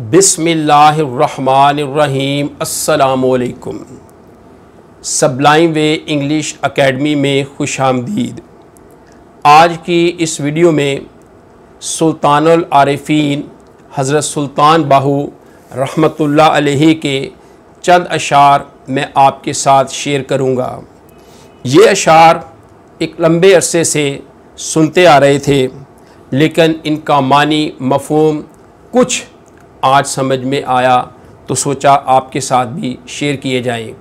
बिसमीम असलकुम सबलाइन वे English academy में खुश आमदीद आज की इस वीडियो में सुल्तानुल आरिफीन हज़रत सुल्तान बाहू रहमतुल्लाह अलैहि के चंद अशार मैं आपके साथ शेयर करूँगा। ये अशार एक लंबे अरसे से सुनते आ रहे थे, लेकिन इनका मानी मफहम कुछ आज समझ में आया तो सोचा आपके साथ भी शेयर किए जाएँ।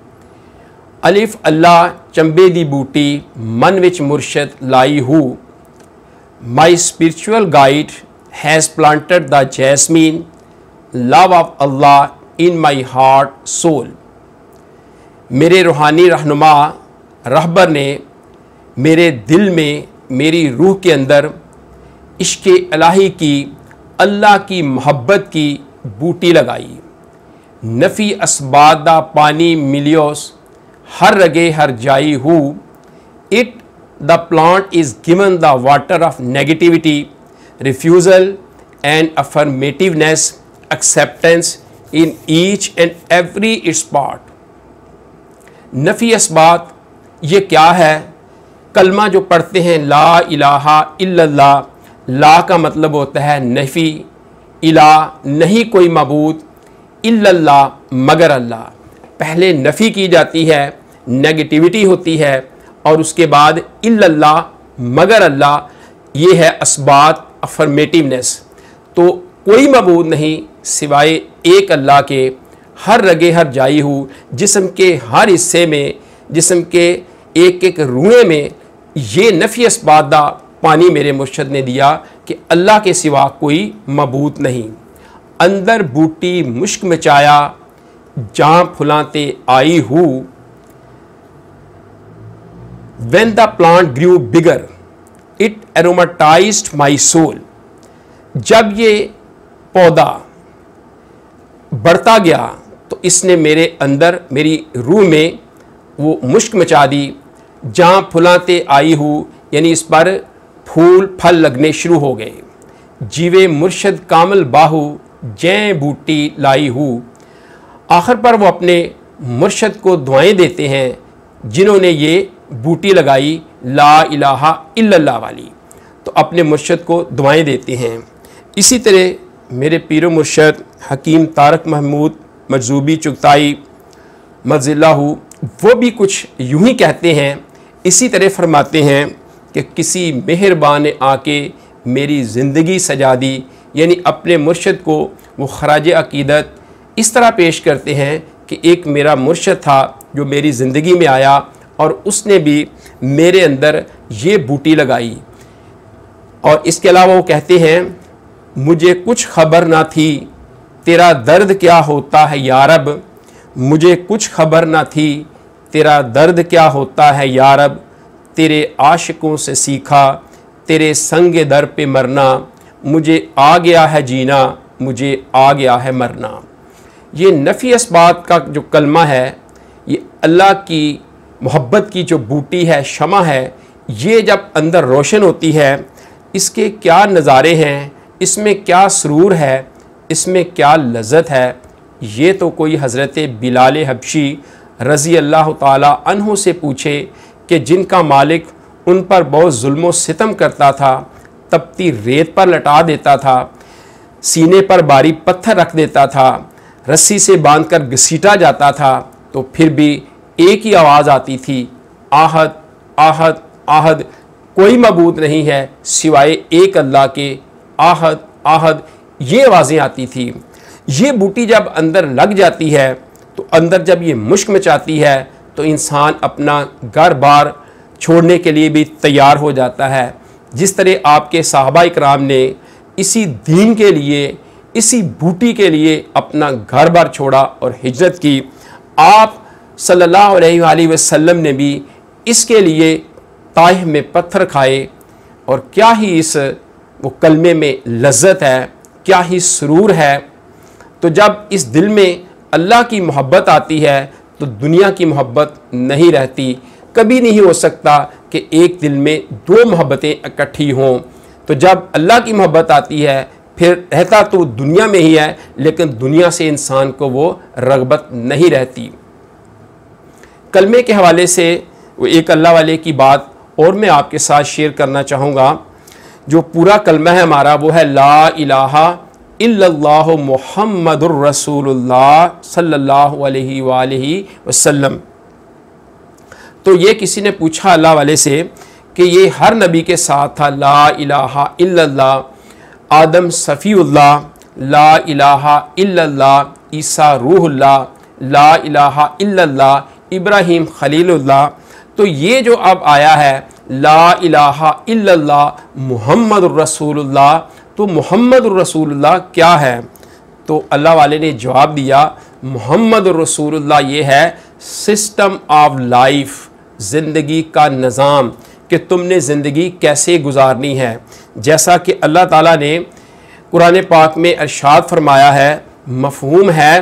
अलिफ अल्लाह चंबे दी बूटी, मन विच मुर्शद लाई हूँ। My spiritual guide has planted the jasmine love of Allah in my heart soul मेरे रूहानी रहनुमा, रहबर ने मेरे दिल में मेरी रूह के अंदर इश्क अलाही की, अल्लाह की मोहब्बत की बूटी लगाई। नफ़ी असबादा पानी मिलियोस, हर रगे हर जाई हूँ। It the plant is given the water of negativity refusal and affirmativeness acceptance in each and every its part नफ़ी असबात ये क्या है? कलमा जो पढ़ते हैं, ला इलाहा इल्लल्लाह, ला का मतलब होता है नफ़ी। इला नहीं कोई मबूद इल्लल्लाह मगर अल्लाह। पहले नफ़ी की जाती है, नेगेटिविटी होती है और उसके बाद इल्लल्लाह मगर अल्लाह, ये है असबात अफर्मेटिवनेस तो कोई मबूद नहीं सिवाय एक अल्लाह के, हर रगे हर जाई हूँ, जिसम के हर हिस्से में, जिसम के एक एक रूए में, ये नफ़ी असबादा पानी मेरे मुर्शद ने दिया कि अल्लाह के सिवा कोई मबूत नहीं। अंदर बूटी मुश्क मचाया जहाँ फुलाते आई हूँ। When the plant grew bigger it aromatize my soul जब ये पौधा बढ़ता गया तो इसने मेरे अंदर मेरी रूह में वो मुश्क मचा दी जहाँ फुलाते आई हूँ। यानी इस पर फूल फल लगने शुरू हो गए। जीवे मुर्शद कामल बाहू, जय बूटी लाई हूँ। आखिर पर वो अपने मुर्शद को दुआएँ देते हैं, जिन्होंने ये बूटी लगाई, ला इलाहा इल्लल्लाह वाली। तो अपने मुर्शद को दुआएँ देते हैं। इसी तरह मेरे पीर मुर्शद हकीम तारक महमूद मजूबी चुगताई मज़िल्ला वो भी कुछ यूँ ही कहते हैं, इसी तरह फरमाते हैं कि किसी मेहरबान ने आके मेरी ज़िंदगी सजा दी, यानी अपने मुर्शद को वो खराज अकीदत इस तरह पेश करते हैं कि एक मेरा मुर्शद था जो मेरी ज़िंदगी में आया और उसने भी मेरे अंदर ये बूटी लगाई। और इसके अलावा वो कहते हैं, मुझे कुछ खबर ना थी, तेरा दर्द क्या होता है यारब मुझे कुछ खबर ना थी, तेरा दर्द क्या होता है यारब तेरे आशिकों से सीखा, तेरे संग दर पे मरना, मुझे आ गया है जीना, मुझे आ गया है मरना। ये नफ़ी इसबात का जो कलमा है, ये अल्लाह की मोहब्बत की जो बूटी है, शमा है, ये जब अंदर रोशन होती है, इसके क्या नज़ारे हैं, इसमें क्या सरूर है, इसमें क्या लज्जत है, ये तो कोई हज़रत बिलाल हबशी रज़ी अल्लाह तहों से पूछे कि जिनका मालिक उन पर बहुत जुल्म सितम करता था, तपती रेत पर लटा देता था, सीने पर बारी पत्थर रख देता था, रस्सी से बांधकर घसीटा जाता था तो फिर भी एक ही आवाज़ आती थी, आहद आहद आहद, कोई मबूद नहीं है सिवाय एक अल्लाह के, आहद आहद, ये आवाज़ें आती थी। ये बूटी जब अंदर लग जाती है तो अंदर जब ये मुश्क मचाती है तो इंसान अपना घर बार छोड़ने के लिए भी तैयार हो जाता है। जिस तरह आपके साहबा कराम ने इसी दीन के लिए, इसी बूटी के लिए अपना घर बार छोड़ा और हिजरत की, आप सल्लल्लाहु अलैहि वसल्लम ने भी इसके लिए ताह में पत्थर खाए और क्या ही इस वो कलमे में लज्जत है, क्या ही सुरूर है। तो जब इस दिल में अल्लाह की मोहब्बत आती है तो दुनिया की मोहब्बत नहीं रहती, कभी नहीं हो सकता कि एक दिल में दो मोहब्बतें इकट्ठी हों। तो जब अल्लाह की मोहब्बत आती है, फिर रहता तो दुनिया में ही है, लेकिन दुनिया से इंसान को वो रगबत नहीं रहती। कलमे के हवाले से एक अल्लाह वाले की बात और मैं आपके साथ शेयर करना चाहूँगा। जो पूरा कलमा है हमारा, वो है ला इलाहा इल्लल्लाहु मुहम्मदुर रसूलुल्लाह सल्लल्लाहु अलैहि वसल्लम तो ये किसी ने पूछा अल्लाह वाले से कि ये हर नबी के साथ था, ला इलाहा इल्लल्लाह, आदम सफ़ीउल्लाह, ला इलाहा इल्लल्लाह, ईसा रूहुल्लाह, ला इलाहा इल्लल्लाह, इब्राहिम खलीलुल्लाह। तो ये जो अब आया है, ला इलाहा इल्लल्लाह मुहम्मद रसूलुल्लाह तो मोहम्मद रसूलुल्लाह क्या है? तो अल्लाह वाले ने जवाब दिया मोहम्मद रसूलुल्लाह ये है सिस्टम ऑफ़ लाइफ ज़िंदगी का निज़ाम, कि तुमने ज़िंदगी कैसे गुजारनी है। जैसा कि अल्लाह ताला ने कुरान पाक में अरशाद फरमाया है, मफहूम है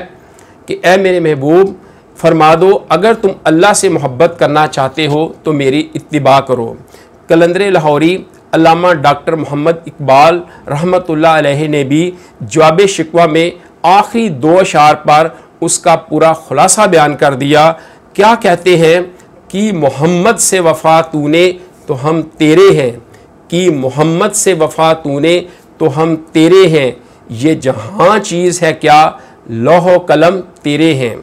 कि, ए मेरे महबूब, फरमा दो, अगर तुम अल्लाह से मोहब्बत करना चाहते हो तो मेरी इत्तिबा करो। कलंदर लाहौरी अल्लामा डॉक्टर मोहम्मद इकबाल रहमत ने भी जवाब शिकवा में आखिरी दो अशार पर उसका पूरा खुलासा बयान कर दिया। क्या कहते हैं कि मोहम्मद से वफ़ा तूने तो हम तेरे हैं। कि मोहम्मद से वफ़ा तूने तो हम तेरे हैं। ये जहाँ चीज़ है क्या, लोह कलम तेरे हैं।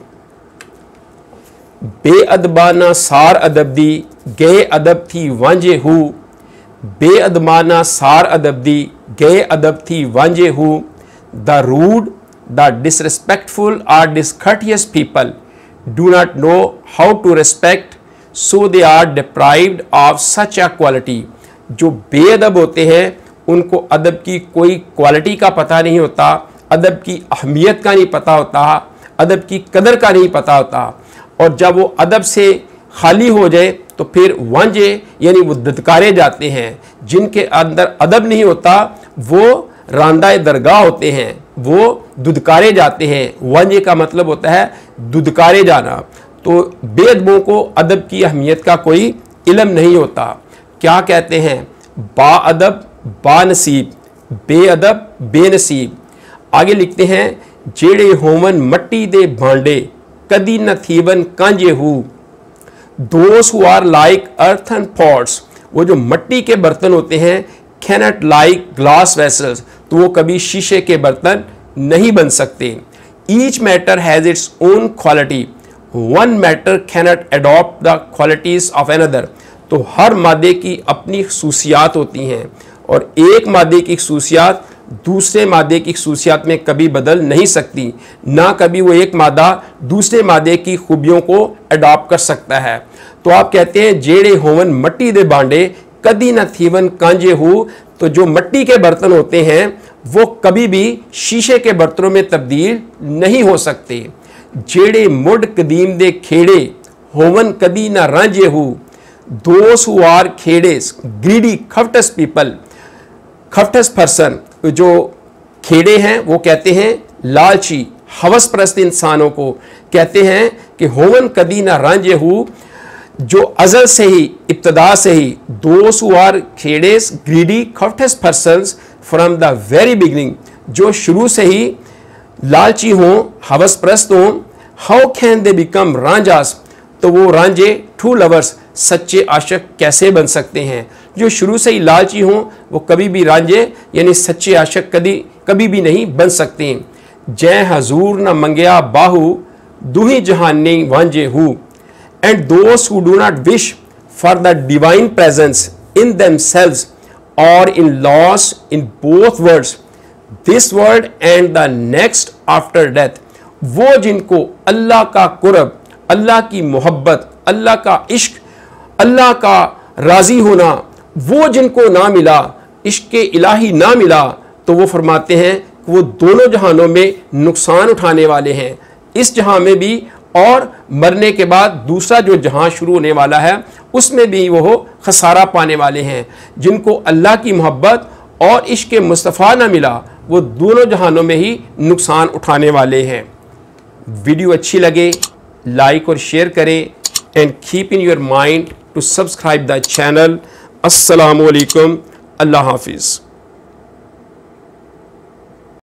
बेअदबाना सार अदब दी गए अदब थी वांझे हूँ। बेअदमाना सार अदब दी गे अदब थी वांझे हूँ। The rude, the disrespectful or discourteous people. Do not know how to respect, so they are deprived of such a quality. जो बेअदब होते हैं, उनको अदब की कोई क्वालिटी का पता नहीं होता, अदब की अहमियत का नहीं पता होता, अदब की कदर का नहीं पता होता। और जब वो अदब से खाली हो जाए तो फिर वांझे, यानी वो ददकारे जाते हैं। जिनके अंदर अदब नहीं होता, वो रांदा दरगाह होते हैं, वो दुदकारे जाते हैं। वांझे का मतलब होता है दुदकारे जाना। तो बेदबों को अदब की अहमियत का कोई इलम नहीं होता। क्या कहते हैं? बा अदब बानसीब, बेअदब, बेनसीब। आगे लिखते हैं, जेड़े होवन मट्टी दे भांडे, कदी न थीवन कांजे who. Those who are like earthen pots वो जो मट्टी के बर्तन होते हैं कैनट लाइक ग्लास वेसल्स तो वो कभी शीशे के बर्तन नहीं बन सकते। Each matter has its own quality one matter cannot adopt the qualities of another तो हर मादे की अपनी खसूसियात होती हैं, और एक मादे की खसूसियात दूसरे मादे की खसूसियात में कभी बदल नहीं सकती, ना कभी वो एक मादा दूसरे मादे की खूबियों को अडॉप्ट कर सकता है। तो आप कहते हैं, जेड़े होवन मट्टी दे बांडे, कदी ना थीवन कांजे हो तो जो मट्टी के बर्तन होते हैं, वो कभी भी शीशे के बर्तनों में तब्दील नहीं हो सकते। जेड़े मुड कदीम दे खेड़े, होवन कदी ना रांझे हो those who Khede greedy covetous people covetous person जो खेड़े हैं, वो कहते हैं, लालची हवस प्रस्त इंसानों को। कहते हैं कि, होवन कदी ना रांझे हु जो अजल से ही, इब्तदा से ही those who are खेडेस greedy covetous person from the very beginning जो शुरू से ही लालची हों हवस प्रस्त हों हाउ कैन दे बिकम रांझास तो वो रांझे ट्रू लवर्स सच्चे आशक कैसे बन सकते हैं? जो शुरू से ही लालची हों, वो कभी भी रांझे, यानी सच्चे आशक कभी कभी भी नहीं बन सकते। जय हजूर न मंगया बाहू, दुही जहान ने वांझे who. And those who do not wish for the divine presence in themselves और in loss in both worlds this world and the next after death वो जिनको अल्लाह का कुरब अल्लाह की मोहब्बत, अल्लाह का इश्क, अल्लाह का राज़ी होना, वो जिनको ना मिला, इश्क के इलाही ना मिला तो वो फरमाते हैं कि वो दोनों जहानों में नुकसान उठाने वाले हैं। इस जहाँ में भी और मरने के बाद दूसरा जो जहाँ शुरू होने वाला है, उसमें भी वो खसारा पाने वाले हैं। जिनको अल्लाह की मोहब्बत और इश्क मुस्तफ़ा ना मिला, वो दोनों जहानों में ही नुकसान उठाने वाले हैं। वीडियो अच्छी लगे लाइक और शेयर करें and keep in your mind to subscribe the channel असलकम अल्लाह हाफिज़